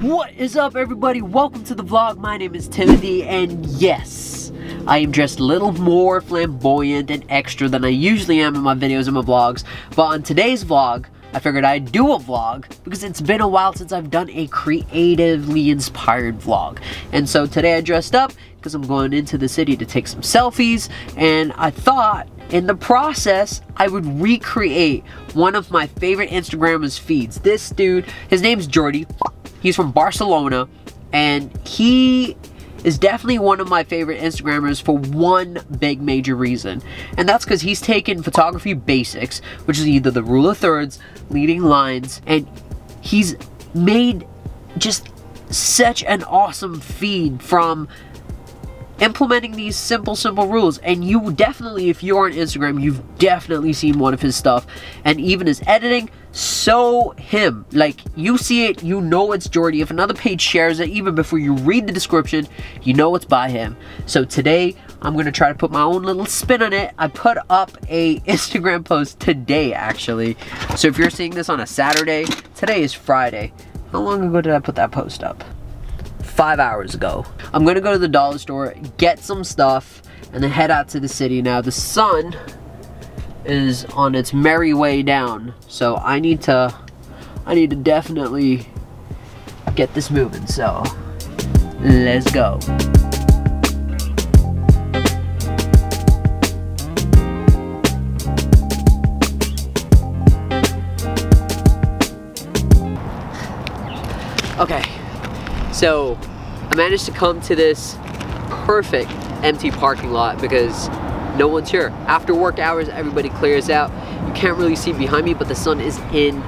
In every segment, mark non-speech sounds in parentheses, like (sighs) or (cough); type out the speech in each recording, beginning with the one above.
What is up everybody? Welcome to the vlog. My name is Timothy and yes, I am dressed a little more flamboyant and extra than I usually am in my videos and my vlogs. But on today's vlog, I figured I'd do a vlog because it's been a while since I've done a creatively inspired vlog. And so today I dressed up because I'm going into the city to take some selfies and I thought in the process, I would recreate one of my favorite Instagrammers feeds. This dude, his name's Jordi. He's from Barcelona and he is definitely one of my favorite Instagrammers for one big major reason. And that's because he's taken photography basics, which is either the rule of thirds, leading lines, and he's made just such an awesome feed from implementing these simple, simple rules. And you definitely, if you're on Instagram, you've definitely seen one of his stuff. And even his editing, so him. Like, you see it, you know it's Jordi. If another page shares it, even before you read the description, you know it's by him. So today, I'm gonna try to put my own little spin on it. I put up a (laughs) Instagram post today, actually. So if you're seeing this on a Saturday, today is Friday. How long ago did I put that post up? Five hours ago. I'm gonna go to the dollar store, get some stuff, and then head out to the city. Now the sun is on its merry way down, so I need to, I need to definitely get this moving. So let's go. So I managed to come to this perfect empty parking lot because no one's here. After work hours, everybody clears out. You can't really see behind me, but the sun is in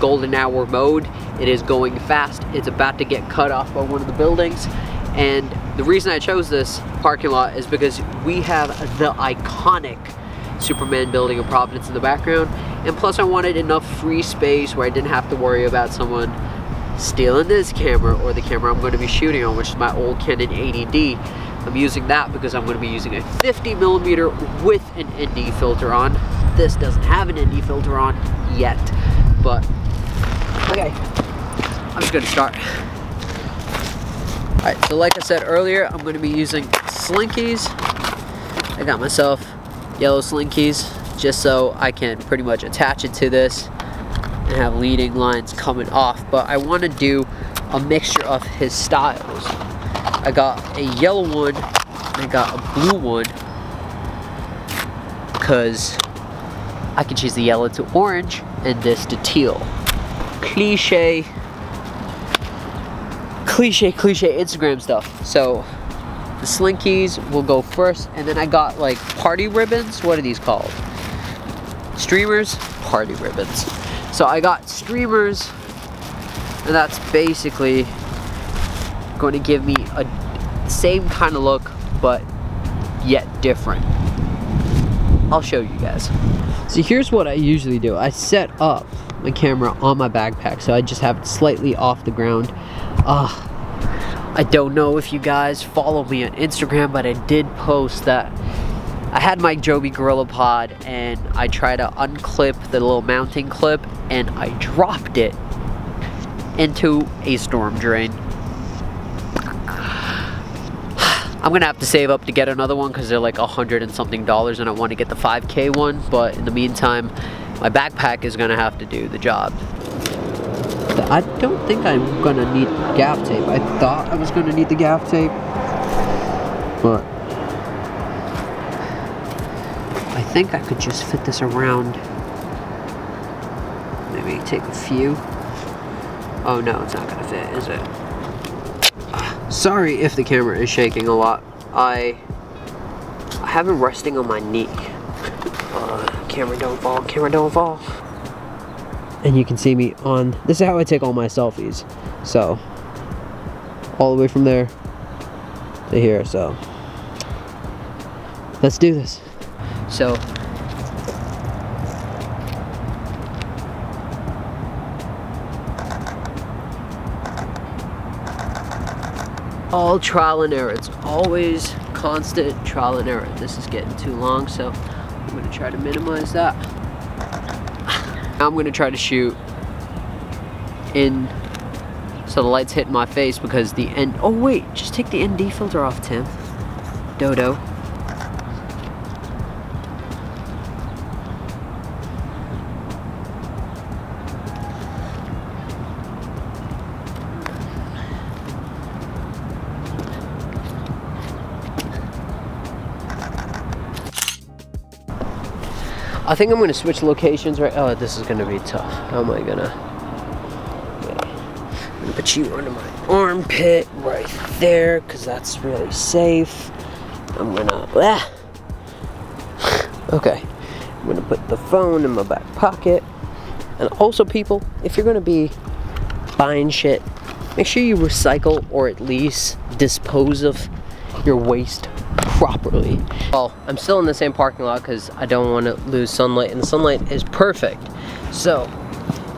golden hour mode. It is going fast. It's about to get cut off by one of the buildings. And the reason I chose this parking lot is because we have the iconic Superman building of Providence in the background. And plus I wanted enough free space where I didn't have to worry about someone stealing this camera or the camera I'm going to be shooting on, which is my old Canon 80D. I'm using that because I'm going to be using a 50 millimeter with an ND filter on. This doesn't have an ND filter on yet, but okay, I'm just going to start. Alright, so like I said earlier, I'm going to be using slinkies. I got myself yellow slinkies just so I can pretty much attach it to this and have leading lines coming off but I want to do a mixture of his styles. I got a yellow one I got a blue one because I can choose the yellow to orange and this to teal. Cliche. Cliche cliche Instagram stuff. So the slinkies will go first and then I got like party ribbons. What are these called? Streamers? Party ribbons so I got streamers, and that's basically going to give me a same kind of look, but yet different. I'll show you guys. So here's what I usually do. I set up my camera on my backpack, so I just have it slightly off the ground. Uh, I don't know if you guys follow me on Instagram, but I did post that I had my Joby Gorilla Pod and I tried to unclip the little mounting clip and I dropped it into a storm drain. (sighs) I'm gonna have to save up to get another one because they're like a hundred and something dollars and I want to get the 5k one but in the meantime my backpack is gonna have to do the job. I don't think I'm gonna need gaff tape. I thought I was gonna need the gaff tape but think I could just fit this around. Maybe take a few. Oh no, it's not gonna fit, is it? Sorry if the camera is shaking a lot. I, I have it resting on my knee. Uh, camera don't fall, camera don't fall. And you can see me on, this is how I take all my selfies. So, all the way from there to here, so. Let's do this. So all trial and error. It's always constant trial and error. This is getting too long, so I'm gonna try to minimize that. (laughs) I'm gonna try to shoot in so the light's hitting my face because the end, oh wait, just take the ND filter off, Tim. Dodo. I think I'm gonna switch locations right. Oh, this is gonna be tough. How am I gonna? I'm gonna put you under my armpit right there, cause that's really safe. I'm gonna. Ah. (sighs) Okay, I'm gonna put the phone in my back pocket. And also, people, if you're gonna be buying shit, make sure you recycle or at least dispose of your waste properly. Well, I'm still in the same parking lot because I don't want to lose sunlight, and the sunlight is perfect. So,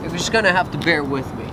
you're just gonna have to bear with me.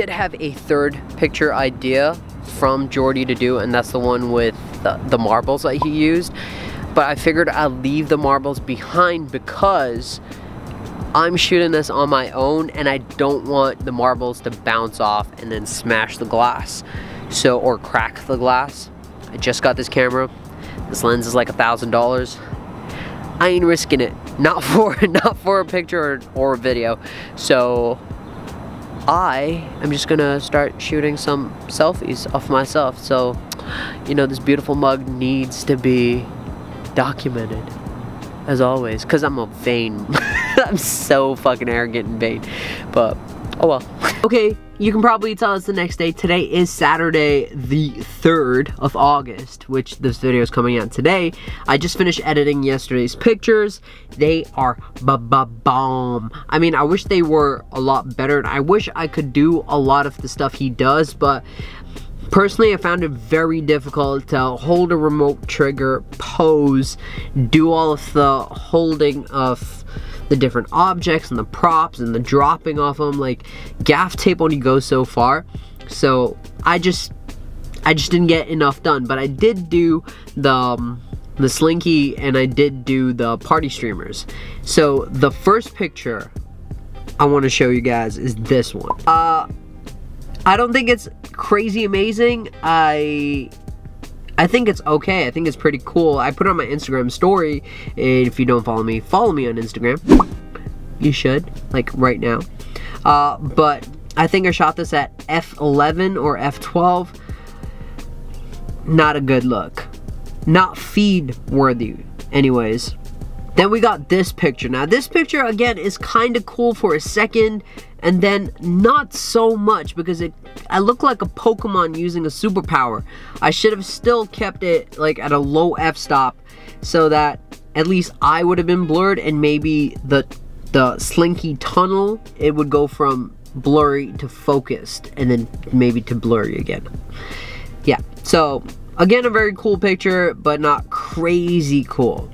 Did have a third picture idea from Jordi to do, and that's the one with the, the marbles that he used. But I figured I'd leave the marbles behind because I'm shooting this on my own and I don't want the marbles to bounce off and then smash the glass. So, or crack the glass. I just got this camera. This lens is like a thousand dollars. I ain't risking it. Not (laughs) for not for a picture or, or a video. So I am just gonna start shooting some selfies of myself. So, you know, this beautiful mug needs to be documented, as always, because I'm a vain. (laughs) I'm so fucking arrogant and vain. But, oh well. okay, you can probably tell it's the next day. Today is Saturday, the 3rd of August, which this video is coming out today. I just finished editing yesterday's pictures. They are ba-ba-bomb. I mean, I wish they were a lot better, and I wish I could do a lot of the stuff he does, but Personally, I found it very difficult to hold a remote trigger, pose, do all of the holding of the different objects and the props and the dropping off them. Like, gaff tape only goes so far. So, I just, I just didn't get enough done. But I did do the, um, the Slinky and I did do the party streamers. So, the first picture I want to show you guys is this one. Uh, I don't think it's crazy amazing. I I think it's okay. I think it's pretty cool. I put it on my Instagram story, and if you don't follow me, follow me on Instagram. You should, like right now. Uh, but I think I shot this at f11 or f12. Not a good look. Not feed worthy, anyways. Then we got this picture. Now this picture again is kind of cool for a second and then not so much because it I look like a Pokemon using a superpower. I should have still kept it like at a low f-stop so that at least I would have been blurred and maybe the the slinky tunnel it would go from blurry to focused and then maybe to blurry again. Yeah, so again a very cool picture but not crazy cool.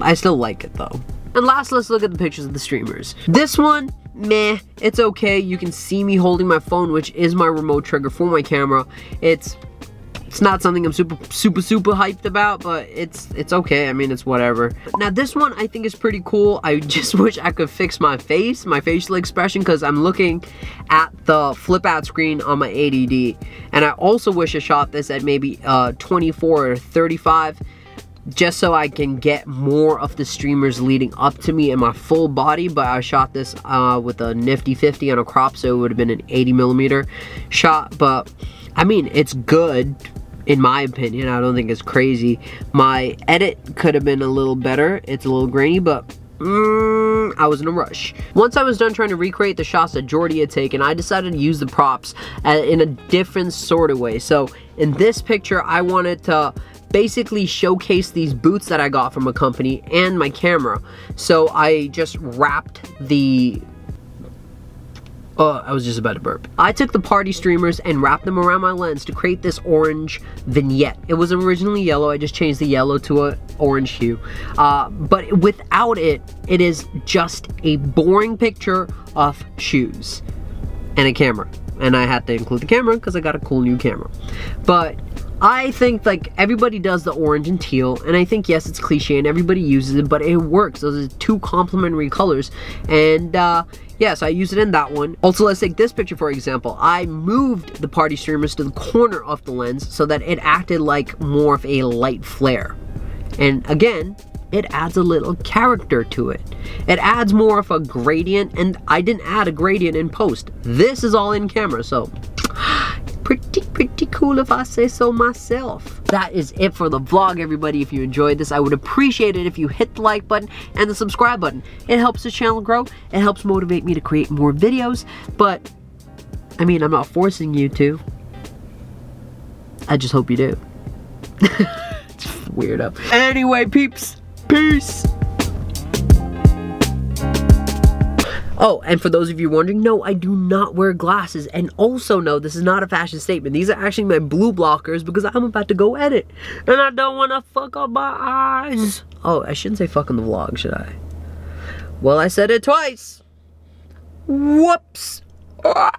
I still like it though. And last, let's look at the pictures of the streamers. This one, meh, it's okay. You can see me holding my phone, which is my remote trigger for my camera. It's it's not something I'm super, super, super hyped about, but it's it's okay. I mean, it's whatever. Now, this one I think is pretty cool. I (laughs) just wish I could fix my face, my facial expression, because I'm looking at the flip out screen on my 80D. And I also wish I shot this at maybe uh, 24 or 35 just so I can get more of the streamers leading up to me in my full body, but I shot this uh, with a nifty 50 on a crop, so it would have been an 80 millimeter shot, but I mean, it's good in my opinion. I don't think it's crazy. My edit could have been a little better. It's a little grainy, but Mm, I was in a rush. Once I was done trying to recreate the shots that Jordi had taken, I decided to use the props uh, in a different sort of way. So in this picture, I wanted to basically showcase these boots that I got from a company and my camera. So I just wrapped the Oh, I was just about to burp. I took the party streamers and wrapped them around my lens to create this orange vignette. It was originally yellow, I just changed the yellow to an orange hue. Uh, but without it, it is just a boring picture of shoes and a camera. And I had to include the camera because I got a cool new camera. But I think like everybody does the orange and teal and I think yes it's cliche and everybody uses it but it works those are two complementary colors and uh, yes I use it in that one also let's take this picture for example I moved the party streamers to the corner of the lens so that it acted like more of a light flare and again it adds a little character to it. It adds more of a gradient, and I didn't add a gradient in post. This is all in camera, so pretty, pretty cool if I say so myself. That is it for the vlog, everybody. If you enjoyed this, I would appreciate it if you hit the like button and the subscribe button. It helps the channel grow. It helps motivate me to create more videos, but, I mean, I'm not forcing you to. I just hope you do. (laughs) It's weirdo. Anyway, peeps, peace! Oh, and for those of you wondering, no, I do not wear glasses. And also, no, this is not a fashion statement. These are actually my blue blockers because I'm about to go edit. And I don't want to fuck up my eyes. Oh, I shouldn't say fuck in the vlog, should I? Well, I said it twice. Whoops. Ah.